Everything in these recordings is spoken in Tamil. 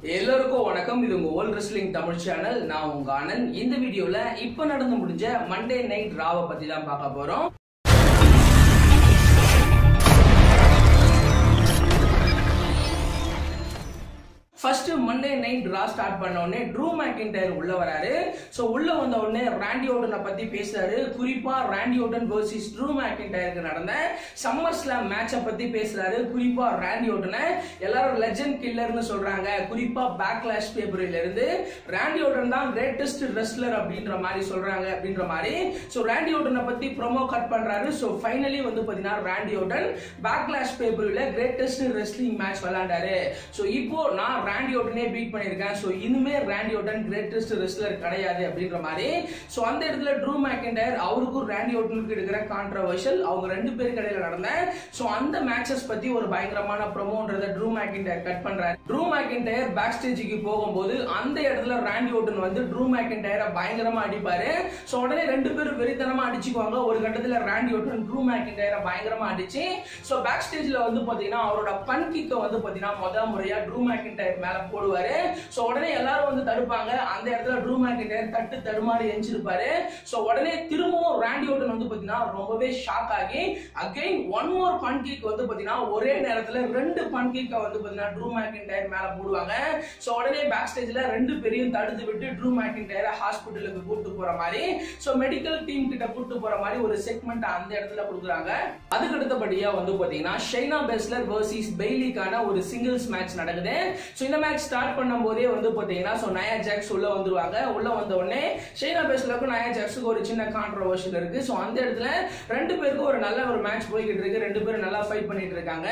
எல்லோருக்கும் வணக்கம். இது உங்கள் ஓல்ட் ரெஸ்லிங் தமிழ் சேனல் நான் உங்க ஆனந்த் இந்த வீடியோவில் இப்போ நடந்து முடிஞ்ச மண்டே நைட் ராவை பற்றி தான் பார்க்க போகிறோம் first Monday night Raw start பண்ண உடனே ட்ரூ மேக்கின்டயர் உள்ள வராரு. ஸோ உள்ள வந்த உடனே ராண்டி ஓட்டனை பத்தி பேசுறாரு. குறிப்பா ராண்டி ஓட்டன் வர்சஸ் ட்ரூ மேக்கின்டயருக்கு நடந்த சம்மர் ஸ்லாம் மேட்சை பத்தி பேசுறாரு. குறிப்பா ராண்டி ஓட்டனை எல்லாரும் லெஜண்ட் கில்லர்னு சொல்றாங்க. குறிப்பா பேக்லாஷ் பேப்பரில இருந்து ராண்டி ஓட்டன் தான் கிரேட்டஸ்ட் ரெஸ்லர் அப்படின்ற மாதிரி சொல்றாங்க அப்படின்ற மாதிரி. ஸோ ராண்டி ஓட்டனை பத்தி ப்ரோமோ கட் பண்றாரு. ஸோ ஃபைனலி வந்து பாத்தீங்கன்னா ராண்டி ஓட்டன் பேக்லாஷ் பேப்பரில் கிரேட்டஸ்ட் ரெஸ்லிங் மேட்ச் விளையாண்டாரு. ஸோ இப்போ நான் ரேண்டி ஓட்டனே பீட் பண்ணியிருக்கேன். ஸோ இனிமே ரேண்டி ஓட்டன் கிரேட்டஸ்ட் ரெஸ்லர் கிடையாது அப்படின்ற மாதிரி. ஸோ அந்த இடத்துல ட்ரூ மேக்கிண்டர் அவருக்கும் ரேண்டி ஓட்டனுக்கு இருக்கிற கான்ட்ரவர்ஷியல் அவங்க ரெண்டு பேர் கடையில் நடந்த ஸோ அந்த மேட்சஸ் பத்தி ஒரு பயங்கரமான ப்ரொமோன்றத ட்ரூ மேக்கிண்டர் கட் பண்றாரு. ட்ரூ மேக்கிண்டயர் பேக் ஸ்டேஜுக்கு போகும்போது அந்த இடத்துல ரேண்டி ஓட்டன் வந்து ட்ரூ மேக்கிண்டயரை பயங்கரமா அடிப்பாரு. ஸோ உடனே ரெண்டு பேரும் வெறித்தனமா அடிச்சுக்குவாங்க. ஒரு கட்டத்தில் ரேண்டி ஓட்டன் ட்ரூ மேக்கிண்டயரை பயங்கரமா அடிச்சு ஸோ பேக் ஸ்டேஜ்ல வந்து பாத்தீங்கன்னா அவரோட பன் கிக்கை வந்து பாத்தீங்கன்னா முத முறையா ட்ரூ மேக்கிண்டயர் மேல போடுவாரு. ஸோ உடனே எல்லாரும் வந்து தடுப்பாங்க. அந்த இடத்துல ட்ரூ மேக்னெட் தட்டு தடுமாறி எஞ்சிருப்பாரு ஸோ உடனே திரும்பவும் ராண்டி ஓட்டன் வந்து பாத்தீங்கன்னா ரொம்பவே ஷாக் ஆகி again one more punt kick வந்து பாத்தீங்கன்னா ஒரே நேரத்துல ரெண்டு பன் கிக்க வந்து பாத்தீங்கன்னா ட்ரூ மேக்னெட் மேல போடுவாங்க. ஸோ உடனே பேக் ஸ்டேஜ்ல ரெண்டு பேரையும் தடுத்து விட்டு ட்ரூ மேக்கிண்டயரை ஹாஸ்பிட்டலுக்கு கூட்டு போற மாதிரி ஸோ மெடிக்கல் டீம் கிட்ட கூட்டு போற மாதிரி ஒரு செக்மெண்ட் அந்த இடத்துல கொடுக்குறாங்க. அதுக்கு அடுத்தபடியா வந்து பாத்தீங்கன்னா ஷைனா பெஸ்லர் வர்சிஸ் பெய்லிக்கான ஒரு சிங்கிள்ஸ் மேட்ச் நடக்குது. ஸோ சின்ன மேட்ச் ஸ்டார்ட் பண்ணும் போதே வந்து பாத்தீங்கன்னா ஸோ நயா ஜாக்ஸ் உள்ள வந்துருவாங்க. உள்ள வந்த உடனே ஷைனா பெஸ்லருக்கும் நயா ஜாக்ஸுக்கு ஒரு சின்ன கான்ட்ரவர்ஷியல் இருக்கு. ஸோ அந்த இடத்துல ரெண்டு பேருக்கும் ஒரு நல்ல ஒரு மேட்ச் போய்கிட்டு இருக்கு. ரெண்டு பேரும் நல்லா ஃபைட் பண்ணிட்டு இருக்காங்க.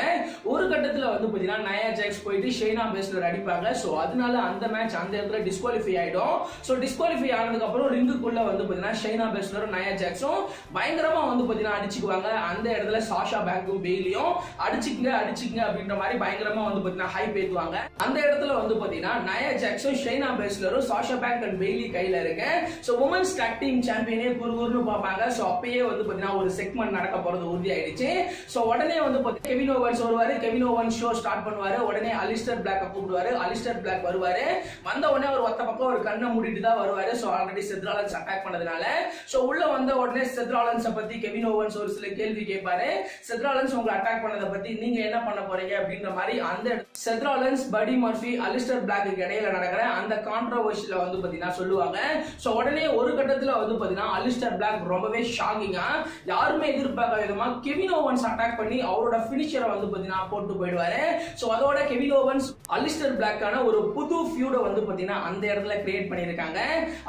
ஒரு கட்டத்துல வந்து பாத்தீங்கன்னா நயா ஜாக்ஸ் போயிட்டு ஷெய்னா பேஸ்லர் அடிப்பாங்க. ஸோ அதனால அந்த மேட்ச் அந்த இடத்துல டிஸ்குவாலிஃபை ஆயிடும். ஸோ டிஸ்குவாலிஃபை ஆனதுக்கு அப்புறம் ரிங்குக்குள்ள வந்து பாத்தீங்கன்னா ஷைனா பேஸ்லரும் நயா ஜாக்ஸும் பயங்கரமா வந்து பாத்தீங்கன்னா அடிச்சுக்குவாங்க. அந்த இடத்துல சாஷா பேக்கும் பெய்லியும் அடிச்சுக்கங்க அடிச்சுக்கங்க அப்படின்ற மாதிரி பயங்கரமா வந்து பாத்தீங்கன்னா ஹைப் ஏற்றுவாங்க அந்த இடத்துல வந்து பாத்தீங்கன்னா நயா ஜாக்சன் ஷைனா பெஸ்லரும் சாஷா பேங்க் அண்ட் பெய்லி கையில இருக்கு. ஸோ உமன்ஸ் டாக் டீம் சாம்பியனே குருகுருன்னு பார்ப்பாங்க. ஸோ அப்பயே வந்து பாத்தீங்கன்னா ஒரு செக்மெண்ட் நடக்க போறது உறுதி ஆயிடுச்சு ஸோ உடனே வந்து பார்த்தீங்கன்னா கெவின் ஓவன்ஸ் வருவாரு. கெவின் ஓவன்ஸ் ஷோ ஸ்டார்ட் பண்ணுவாரு. உடனே அலிஸ்டர் பிளாக் கூப்பிடுவாரு. அலிஸ்டர் பிளாக் வருவாரு. வந்த உடனே அவர் ஒத்த பக்கம் ஒரு கண்ணை மூடிட்டு தான் வருவாரு. So already Seth Rollins attack பண்ணதுனால. ஸோ உள்ள வந்த உடனே செத்ராலன்ஸை பத்தி கெவின் ஓவன்ஸ் ஒரு சில கேள்வி கேட்பாரு. செத்ராலன்ஸ் உங்களை அட்டாக் பண்ணதை பத்தி நீங்க என்ன பண்ண போறீங்க அப்படின்ற மாதிரி அந்த செத்ராலன்ஸ் படி மர்ஃபி அலிஸ்டர் பிளாக்கு இடையில நடக்கிற அந்த கான்ட்ரவர்ஷியில் வந்து பாத்தீங்கன்னா சொல்லுவாங்க. ஸோ உடனே ஒரு கட்டத்துல வந்து பாத்தீங்கன்னா அலிஸ்டர் பிளாக் ரொம்பவே ஷாக்கிங்காக யாருமே எதிர்பார்க்காத விதமா கெவின் ஓவன்ஸ் அட்டாக் பண்ணி அவரோட ஃபினிஷரை வந்து பாத்தீங்கன்னா போட்டு போயிடுவாரு. ஸோ அதோட கெவின் ஓவன்ஸ் அலிஸ்டர் பிளாக்கான ஒரு புது ஃபியூடை வந்து பாத்தீங்கன்னா அந்த இடத்துல கிரியேட் பண்ணியிருக்காங்க.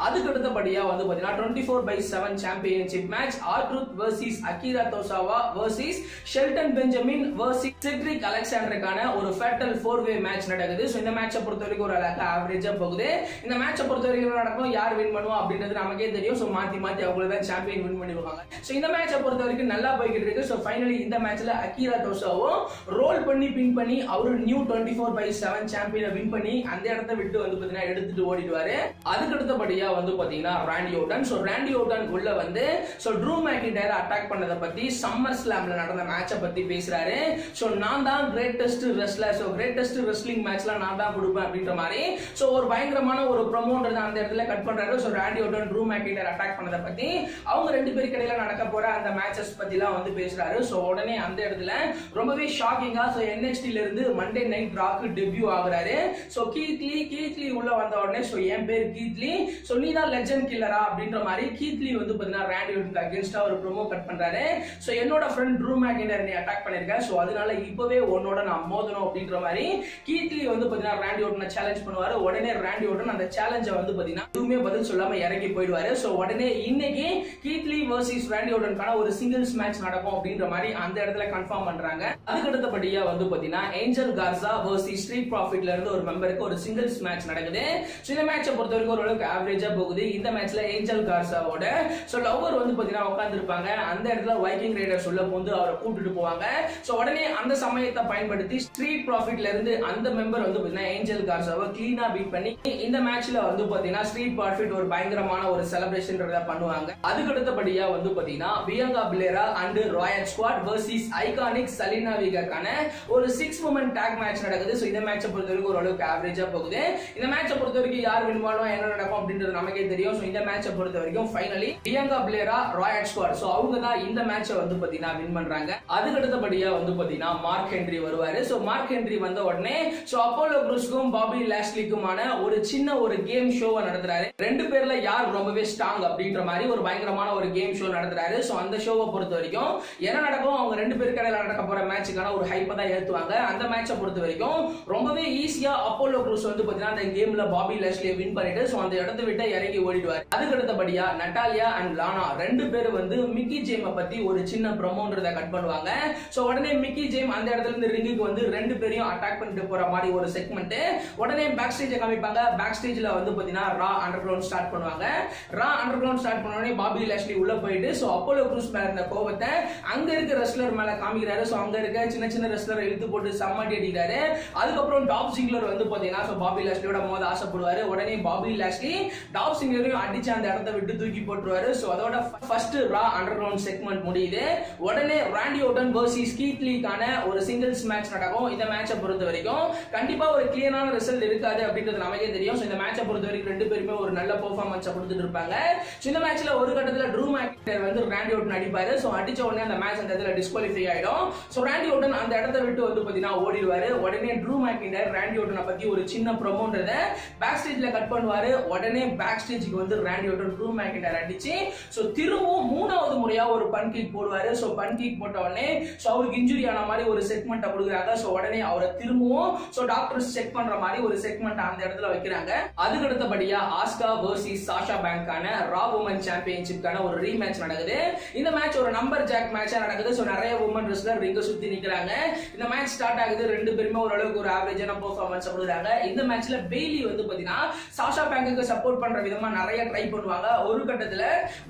அதுக்கு அடுத்தபடியா வந்து பாத்தீங்கன்னா twenty four by seven championship match R Truth versus Akira Tozawa versus Shelton Benjamin versus Cedric அலெக்சாண்டருக்கான ஒரு ஃபேட்டல் ஃபோர் வே மேட்ச் நடக்குது. ஸோ இந்த மேட்சை பொறுத்த வரைக்கும் ஒரு அழகாக ஆவரேஜாக போகுது. இந்த மேட்சை பொறுத்த வரைக்கும் நடக்கும் யார் வின் பண்ணுவோம் அப்படின்றது நமக்கே தெரியும். ஸோ மாற்றி மாற்றி அவங்கள தான் சாம்பியன் வின் பண்ணிடுவாங்க. ஸோ இந்த மேட்சை பொறுத்த வரைக்கும் நல்லா போய்கிட்டு இருக்கு. ஸோ ஃபைனலி இந்த மேட்ச்ல அக்கீரா டோசாவும் ரோல் பண்ணி பின் பண்ணி அவரு new twenty four by seven சாம்பியனை win பண்ணி அந்த இடத்த விட்டு வந்து பார்த்தீங்கன்னா எடுத்துட்டு ஓடிடுவாரு. அதுக்கு அடுத்தபடியா வந்து பார்த்தீங்கன்னா Randy Orton so Randy Orton உள்ள வந்து ஸோ ட்ரூ மேக்கிண்டயர் அட்டாக் பண்ணதை பத்தி சம்மர் ஸ்லாம்ல நடந்த மேட்சை பத்தி பேசுறாரு. ஸோ நான் தான் greatest wrestler so greatest wrestling மேட்ச்ல நான் தான் கொடுப்பேன் அப்படின்ற மாதிரி. ஸோ ஒரு பயங்கரமான ஒரு ப்ரொமோன்றது அந்த இடத்துல கட் பண்றாரு. So Randy Orton Drew McIntyre attack பண்ணதை பத்தி அவங்க ரெண்டு பேருக்கு இடையில நடக்க போற அந்த மேட்சஸ் பத்திலாம் வந்து பேசுறாரு. ஸோ உடனே அந்த இடத்துல ரொம்பவே ஷாக்கிங்கா ஸோ என்எக்ஸ்டில இருந்து மண்டே நைட் ராக்கு டெபியூ ஆகுறாரு. So Keith Lee Keith Lee உள்ள வந்த உடனே ஸோ என் பேர் கீத்லி ஸோ நீ தான் லெஜண்ட் கில்லரா அப்படின்ற மாதிரி கீத்லி வந்து பார்த்தீங்கன்னா ரேண்டி ஓட்டனுக்கு அகேன்ஸ்டா ஒரு ப்ரோமோ கட் பண்றாரு. ஸோ என்னோட ஃப்ரெண்ட் ட்ரூ மேக்கிட்டர் நீ அட்டாக் பண்ணிருக்க ஸோ அதனால இப்பவே உன்னோட நான் மோதணும் அப்படின்ற மாதிரி கீத்லி வந்து பாத்தீங்கன்னா ரேண்டி ஓட்டனை சேலஞ்ச் பண்ணுவாரு. உடனே ரேண்டி ஓட்டன் அந்த சேலஞ்சை வந்து பாத்தீங்கன்னா எதுவுமே பதில் சொல்லாம இறங்கி போயிடுவாரு. சோ உடனே இன்னைக்கு கீத்லி வர்சஸ் ரேண்டி ஓட்டனுக்கான ஒரு சிங்கிள்ஸ் மேட்ச் நடக்கும் அப்படின்ற மாதிரி அந்த இடத்துல கன்ஃபார்ம் பண்றாங்க. அதுக்கு அடுத்தபடியா வந்து பாத்தீங்கன்னா ஏஞ்சல் கார்சா வர்சஸ் ஸ்ட்ரீட் ப்ராஃபிட்ல இருந்து ஒரு மெம்பருக்கு ஒரு சிங்கிள்ஸ் மேட்ச் நடக்குது. சில மேட்சை பொறுத்த வரைக்கும் ஓரளவுக்கு ஆவரேஜா போகுது. இந்த மேட்ச்ல ஏஞ்சல் கார்சாவோட சோ லவ்வர் வந்து பாத்தீங்கன்னா உட்காந்துருப்பாங்க அந்த இடத்துல வைக்கிங் ரைடர்ஸ் உள்ள வந்து அவரை கூட்டிட்டு போவாங்க. சோ உடனே அந்த சமயத்தை பயன்படுத்தி ஸ்ட்ரீட் ப்ராஃபிட்ல இருந்து அந்த மெம்பர் வந்து வந்து பாத்தீங்கன்னா ஏஞ்சல் கார்சாவை கிளீனா பீட் பண்ணி இந்த மேட்ச்ல வந்து பாத்தீங்கன்னா ஸ்ட்ரீட் ப்ராஃபிட் ஒரு பயங்கரமான ஒரு செலிப்ரேஷன்றத பண்ணுவாங்க. அதுக்கு அடுத்தபடியா வந்து பாத்தீங்கன்னா Bianca Belair and royal squad versus iconic Zelina வீகாக்கான ஒரு சிக்ஸ் உமன் டேக் மேட்ச் நடக்குது. ஸோ இந்த மேட்சை பொறுத்த வரைக்கும் ஓரளவுக்கு ஆவரேஜா போகுது. இந்த மேட்சை பொறுத்த வரைக்கும் யார் வின் என்ன நடக்கும் அப்படின்றது நமக்கே தெரியும். ஸோ இந்த மேட்சை பொறுத்த வரைக்கும் finally Bianca Belair royal squad so அவங்க தான் இந்த மேட்சை வந்து பாத்தீங்கன்னா வின் பண்றாங்க. அதுக்கு அடுத்தபடியா வந்து பாத்தீங்கன்னா மார்க் ஹென்ரி வருவாரு. ஸோ மார்க் ஹென்ரி வந்த உடனே ஸோ அப்போலோ புருஷ்கும் பாபி லாஸ்ட்லிக்குமான ஒரு சின்ன ஒரு கேம் ஷோவை நடத்துறாரு. ரெண்டு பேர்ல யார் ரொம்பவே ஸ்ட்ராங் அப்படின்ற மாதிரி ஒரு பயங்கரமான ஒரு கேம் ஷோ நடத்துறாரு. ஸோ அந்த ஷோவை பொறுத்த வரைக்கும் என்ன நடக்கும்? அவங்க ரெண்டு பேருக்கு இடையில நடக்க போற மேட்சுக்கான ஒரு ஹைப்பை தான் ஏத்துவாங்க. அந்த மேட்சை பொறுத்த வரைக்கும் ரொம்பவே ஈஸியா அப்போலோ குரூஸ் வந்து பாத்தீங்கன்னா அந்த கேம்ல பாபி லாஸ்லியை வின் பண்ணிட்டு ஸோ அந்த இடத்த விட்டு இறங்கி ஓடிடுவார். அதுக்கு அடுத்தபடியா நட்டாலியா அண்ட் லானா ரெண்டு பேர் வந்து மிக்கி ஜேமை பத்தி ஒரு சின்ன ப்ரொமோன்றத கட் பண்ணுவாங்க. ஸோ உடனே மிக்கி ஜேம் அந்த இடத்துல இருந்து ரிங்குக்கு வந்து ரெண்டு பேரையும் அட்டாக் பண்ணிட்டு போற மாதிரி ஒரு செக்மெண்ட் உடனே பேக் ஸ்டேஜை காமிப்பாங்க. பேக் ஸ்டேஜ்ல வந்து பாத்தீங்கன்னா ரா அண்டர் கிரவுண்ட் ஸ்டார்ட் பண்ணுவாங்க. ரா அண்டர் கிரவுண்ட் ஸ்டார்ட் பண்ண உடனே பாபி லாஸ்லி உள்ள போயிட்டு ஸோ அப்போலோ குரூஸ் மேல இருந்த கோபத்தை அங்க இருக்க ரெஸ்லர் மேல காமிக்கிறாரு. ஸோ அங்க இருக்க சின்ன சின்ன ரெஸ்லர் இழுத்து போட்டு சம்மாட்டி அடிக்கிறாரு. அதுக்கப்புறம் டாப் சிங்லர் வந்து பாத்தீங்கன்னா ஸோ பாபி லாஸ்லியோட மோத ஆசைப்படுவாரு. உடனே பாபி லாஸ்லி டாப் சிங்லரையும் அடிச்சு அந்த இடத்த விட்டு தூக்கி போட்டுருவாரு. ஸோ அதோட first Raw under ground segment முடியுது. உடனே ராண்டி ஓட்டன் வர்சஸ் கீத் லீக்கான ஒரு சிங்கிள்ஸ் மேட்ச் நடக்கும். இந்த மேட்சை பொறுத்த வரைக்கும். கண்டிப்பா ஒரு கிளியரான ரிசல்ட் இருக்காது அப்படின்றது நமக்கே தெரியும். ஸோ இந்த மேட்சை பொறுத்த வரைக்கும் ரெண்டு பேருமே ஒரு நல்ல பெர்ஃபார்மன்ஸை கொடுத்துட்டு இருப்பாங்க. ஸோ இந்த மேட்ச்ல ஒரு கட்டத்தில் ட்ரூ மேக்டர் வந்து ராண்டி ஓட்டன் அடிப்பாரு. ஸோ அடிச்ச உடனே அந்த மேட்ச் அந்த இடத்துல டிஸ்குவாலிஃபை ஆயிடும். ஸோ ராண்டி ஓட்டன் அந்த இடத்த விட்டு வந்து பாத்தீங்கன்னா ஓடிடுவாரு. உடனே ட்ரூ மேக்கிண்டர் ராண்டி ஓட்டனை பத்தி ஒரு சின்ன ப்ரொமோன்றத பேக் ஸ்டேஜ்ல கட் பண்ணுவாரு. உடனே பேக் ஸ்டேஜுக்கு வந்து ராண்டி ஓட்டன் ட்ரூ மேக்கிண்டர் அடிச்சு ஸோ திரும்பவும் மூணாவது முறையா ஒரு பன் கிக் போடுவாரு. ஸோ பன் கிக் போட்ட உடனே ஸோ அவருக்கு இன்ஜுரி ஆன மாதிரி ஒரு செக்மெண்ட்டை கொடுக்குறாங்க. ஸோ உடனே அவரை திரும்பவும் ஸோ டாக்டர்ஸ் செக் பண்ற மாதிரி ஒரு செக்மெண்ட் அந்த இடத்துல வைக்கிறாங்க. அதுக்கு அடுத்தபடியா ஆஸ்கா வர்சஸ் சாஷா பேங்கான ரா உமன் சாம்பியன்ஷிப்கான ஒரு ரீமேட்ச் நடக்குது. இந்த மேட்ச் ஒரு நம்பர் ஜாக் மேட்சா நடக்குது. ஸோ நிறைய உமன் ரெஸ்லர் ரிங்க சுத்தி நிக்கிறாங்க. இந்த மேட்ச் ஸ்டார்ட் ஆகுது. ரெண்டு பேருமே ஓரளவுக்கு ஒரு ஆவரேஜான பெர்ஃபார்மன்ஸ் கொடுக்குறாங்க. இந்த மேட்ச்ல பெய்லி வந்து பாத்தீங்கன்னா சாஷா பேங்குக்கு சப்போர்ட் பண்ற விதமா நிறைய ட்ரை பண்ணுவாங்க. ஒரு கட்டத்துல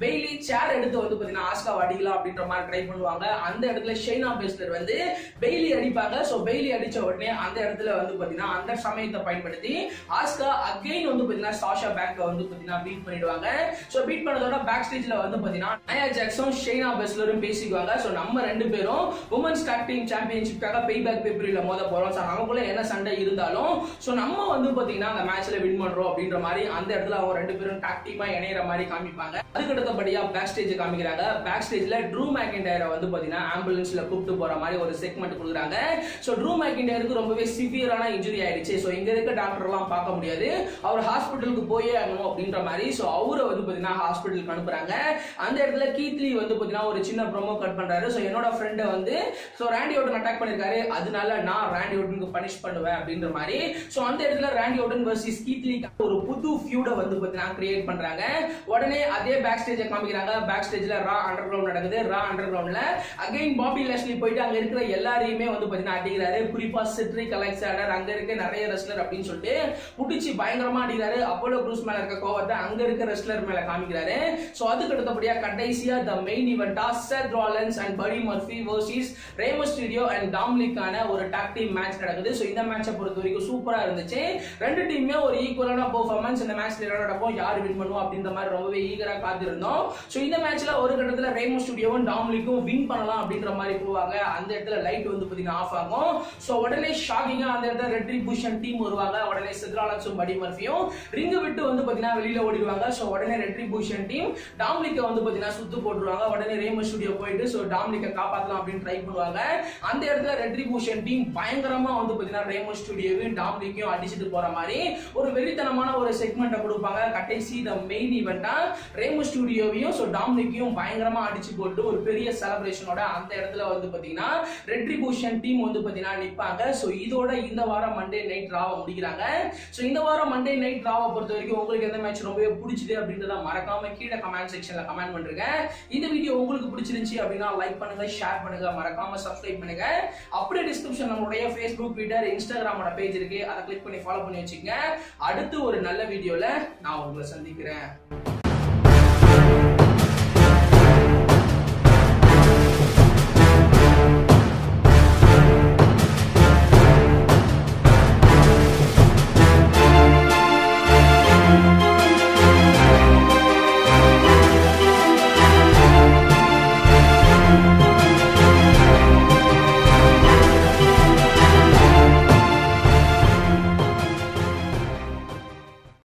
பெய்லி சேர் எடுத்து வந்து பாத்தீங்கன்னா ஆஸ்கா அடிக்கலாம் அப்படின்ற மாதிரி ட்ரை பண்ணுவாங்க. அந்த இடத்துல ஷெய்னா பேஸ்லர் வந்து பெய்லி அடிப்பாங்க. ஸோ பெய்லி அடிச்ச உடனே அந்த இடத்துல வந்து பாத்தீங்கன்னா அந்த சமயத்தை பயன்படுத்தி ஆஸ்கா அகைன் வந்து பாத்தீங்கன்னா சாஷா பேங்க வந்து பாத்தீங்கன்னா பீட் பண்ணிடுவாங்க. ஸோ பீட் பண்ணதோட பேக் ஸ்டேஜ்ல வந்து பாத்தீங்கன்னா நயா ஜாக்சன் ஷெய்னா பெஸ்லரும் பேசிக்குவாங்க. ஸோ நம்ம ரெண்டு பேரும் உமன்ஸ் டாக் டீம் சாம்பியன்ஷிப்காக பே பேக் பேப்பரில் மோத போறோம். ஸோ நமக்குள்ள என்ன சண்டை இருந்தாலும் ஸோ நம்ம வந்து பாத்தீங்கன்னா அந்த மேட்ச்ல வின் பண்றோம் அப்படின்ற மாதிரி அந்த இடத்துல அவங்க ரெண்டு பேரும் டாக் டீமா இணையற மாதிரி காமிப்பாங்க. அதுக்கு அடுத்தபடியாக பேக் ஸ்டேஜ் காமிக்கிறாங்க பேக் ஸ்டேஜ்ல ட்ரூ மேக்கிண்டயரை வந்து பாத்தீங்கன்னா ஆம்புலன்ஸ்ல கூப்பிட்டு போற மாதிரி ஒரு செக்மெண்ட் கொடுக்குறாங்க. ஸோ ட்ரூ மேக்கிண்டயருக்கு ரொம்பவே சிவியரான இன்ஜுரி ஆயிடுச்சு. ஸோ இங்க இருக்க டாக்டர் எல்லாம் பார்க்க முடியாது. அவர் ஹாஸ்பிட்டலுக்கு போயே ஆகணும் அப்படின்ற மாதிரி. ஸோ அவரை வந்து பார்த்தீங்கன்னா ஹாஸ்பிட்டலுக்கு அனுப்புறாங்க. அந்த இடத்துல கீத்லி வந்து பார்த்தீங்கன்னா ஒரு சின்ன ப்ரோமோ கட் பண்றாரு. ஸோ என்னோட ஃப்ரெண்டை வந்து ஸோ ரேண்டி ஓட்டன் அட்டாக் பண்ணிருக்காரு. அதனால நான் ரேண்டி ஓட்டனுக்கு பனிஷ் பண்ணுவேன் அப்படின்ற மாதிரி. ஸோ அந்த இடத்துல ரேண்டி ஓட்டன் வர்சஸ் கீத்லி ஒரு புது ஃபியூட வந்து பார்த்தீங்கன்னா கிரியேட் பண்றாங்க. உடனே அதே பேக் ஸ்டேஜை காமிக்கிறாங்க. பேக் ஸ்டேஜ்ல ரா அண்டர் கிரவுண்ட் நடக்குது. ரா அண்டர் கிரவுண்ட்ல அகைன் பாபி லாஸ்லி போயிட்டு அங்க இருக்கிற எல்லாரையுமே வந்து பார்த்தீங்கன்னா அடிக்கிறாரு. குறிப்பா சிட்ரிக் அலெக்சாண்டர் அங்க இருக்க நிறைய ரெஸ்லர் அப்படின்னு சொல்லிட்டு புடிச்சு பயங்கரமா அடிக்கிறாரு அப்போலோ குரூஸ் மேல இருக்க கோவத்தை அங்க இருக்க ரெஸ்லர் மேல காமிக்கிறாரு. சோ அதுக்கு அடுத்தபடியா கடைசியா the main இவெண்டா Seth Rollins and Buddy Murphy versus Rey Mysterio and டாம்லிக்கான ஒரு டாக் டீம் மேட்ச் நடக்குது. சோ இந்த மேட்சை பொறுத்த வரைக்கும் சூப்பரா இருந்துச்சு. ரெண்டு டீமுமே ஒரு ஈக்குவலான பெர்ஃபார்மன்ஸ் இந்த மேட்ச்ல நடக்கும் யார் வின் பண்ணுவோம் அப்படின்ற மாதிரி ரொம்பவே ஈகரா காத்திருந்தோம். சோ இந்த மேட்ச்ல ஒரு கட்டத்துல ரேமோ ஸ்டுடியோவும் டாம்லிக்கும் வின் பண்ணலாம் அப்படின்ற மாதிரி போவாங்க அந்த இடத்துல லைட் வந்து பாத்தீங்கன்னா ஆஃப் ஆகும். சோ உடனே ஷாக்கிங்கா அந்த இடத்துல ரெட்ரிபியூஷன் டீம் வருவாங்க. உடனே சித்ராலன்ஸும் படி மர்ஃபியும் ரிங் விட்டு வந்து பாத்தீங்கன்னா வெளியில ஓடிடுவாங்க. ஸோ உடனே ரெட்ரிபியூஷன் டீம் டாம்லிக்கை வந்து பாத்தீங்கன்னா சுத்து போட்டுருவாங்க. உடனே ரேமோ ஸ்டுடியோ போயிட்டு ஸோ டாம்லிக்கை காப்பாற்றலாம் அப்படின்னு ட்ரை பண்ணுவாங்க. அந்த இடத்துல ரெட்ரிபியூஷன் டீம் பயங்கரமா வந்து பாத்தீங்கன்னா ரேமோ ஸ்டுடியோவையும் டாம்லிக்கையும் அடிச்சுட்டு போற மாதிரி ஒரு வெறித்தனமான ஒரு செக்மெண்ட்டை கொடுப்பாங்க. கடைசி த மெயின் ஈவெண்டா ரேமோ ஸ்டுடியோவையும் ஸோ டாம்லிக்கையும் பயங்கரமா அடிச்சு போட்டு ஒரு பெரிய செலப்ரேஷனோட அந்த இடத்துல வந்து பாத்தீங்கன்னா ரெட்ரிபியூஷன் டீம் வந்து பாத்தீங்கன்னா நிற்பாங்க ஸோ இதோட இந்த வாரம் மண்டே நைட் ராவை முடிக்கிறாங்க. ஸோ இந்த வாரம் மண்டே நைட் ராவை பொறுத்த வரைக்கும் உங்களுக்கு எந்த மேட்ச் ரொம்பவே பிடிச்சது அப்படின்றத மறக்காம கீழே கமெண்ட் செக்ஷன்ல கமெண்ட் பண்ணுங்க இந்த வீடியோ உங்களுக்கு பிடிச்சிருந்துச்சு அப்படின்னா லைக் பண்ணுங்க ஷேர் பண்ணுங்க மறக்காம சப்ஸ்கிரைப் பண்ணுங்க. அப்படியே டிஸ்கிரிப்ஷன் நம்மளுடைய ஃபேஸ்புக் ட்விட்டர் இன்ஸ்டாகிராமோட பேஜ் இருக்கு. அதை கிளிக் பண்ணி ஃபாலோ பண்ணி வச்சுக்கோங்க. அடுத்து ஒரு நல்ல வீடியோல நான் உங்களை சந்திக்கிறேன்.